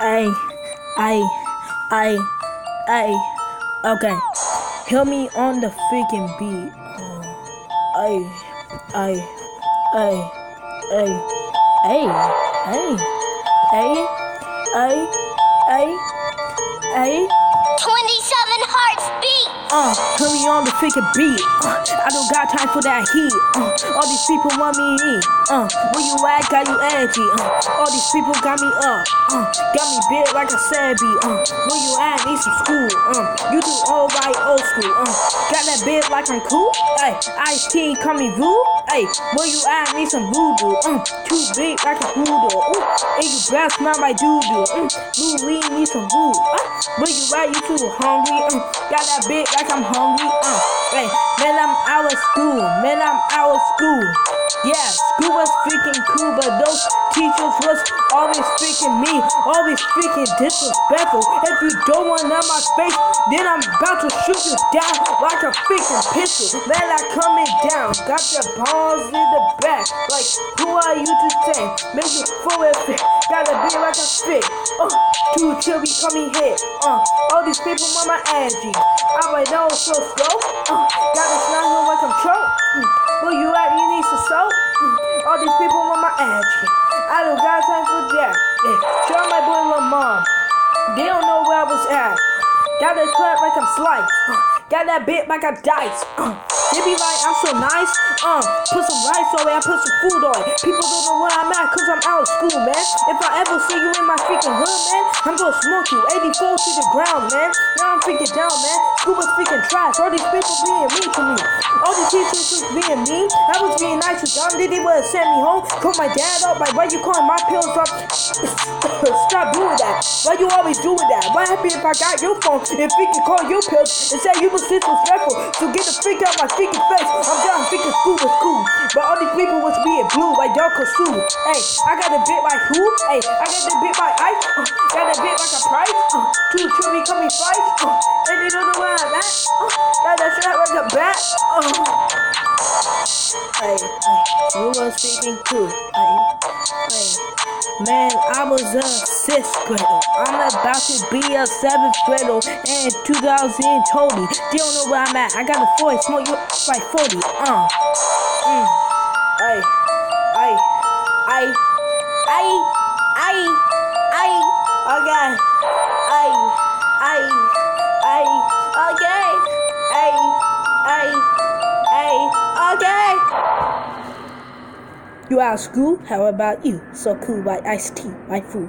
Hey, hey, hey, hey. Okay, hear me on the freaking beat. Hey, hey, hey, hey, hey, hey, hey, hey, hey, hey. Uh, put me on the freaking beat. Uh, I don't got time for that heat. Uh, all these people want me in. Uh, where you at? Got you edgy. Uh, all these people got me up. Uh, got me big like a Sabby. Uh, where you at? Need some school. Uh, you do all right old school. Uh, got that big like I'm cool. Hey, Ice King call me rude. Hey, where you at? Need some voodoo. Uh, too big like a poodle. Ooh, and you breath smell like doo doo. Mm, Lou Lee need some food. Uh, where you at? You too hungry. Uh, got that big like I'm hungry. Uh, man, I'm out of school. Man, I'm out of school. Yeah, school was freaking cool, but those teachers was always freaking me, always freaking disrespectful. If you don't want out my face, then I'm about to shoot you down like a freaking pistol. Man, I coming down, got your balls in the back. Like, who are you to say? Make it full fit. Gotta be like a fit. Uh, too chill, we coming here. Uh, all these people on my edgy. I right now so slow. Uh, got this nothing like I'm choke. Mm, where you at? You need some soap. Mm, all these people on my edgy. I don't got time for that. Yeah, show my boy Lamar. They don't know where I was at. Got that clap like I'm sliced. Uh, got that bit like I'm dice. Uh, they be like, I'm so nice. Um, put some rice on it, I put some food on it. People don't know where I'm at school, man. If I ever see you in my freaking hood, man, I'm gonna smoke you. 84 to the ground, man. Freaking down, man. Was freaking trash. All these people being mean to me. All these teachers was being mean. I was being nice to them. They want to send me home. Call my dad up. Like, why you calling my pills up? Stop doing that. Why you always doing that? What happened if I got your phone and freaking call your pills and say you was disrespectful? So get the freak out my freaking face. I'm done thinking school was cool. But all these people was being blue like y'all sue. Hey, I got a bit like who? Hey, I got a bit like ice. Uh, got a bit like a price. Uh, two chubby coming fight. And they don't know where I'm at. Got that shit like a bat. Uh, hey, hey, you was speaking too. Hey, hey. Man, I was a sixth grader. I'm about to be a seventh grader in 2020. They don't know where I'm at. I got a 40, smoke you like 40. Uh. Mm. Ay. Ay. Ay. Ay. Ay. Ay. Okay. Ay. Ay. You out of school? How about you? So cool by Ice T, my food.